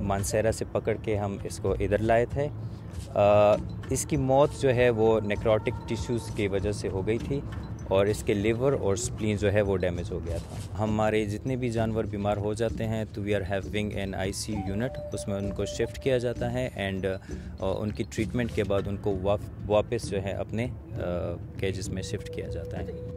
मानसेरा से पकड़ के हम इसको इधर लाए थे। आ, इसकी मौत जो है वो नेक्रोटिक टिश्यूज़ की वजह से हो गई थी और इसके लिवर और स्प्लीन जो है वो डैमेज हो गया था। हमारे जितने भी जानवर बीमार हो जाते हैं तो we are having an IC unit उसमें उनको शिफ्ट किया जाता है एंड उनकी ट्रीटमेंट के बाद उनको वापस जो है अपने केजेस में शिफ्ट किया जाता है।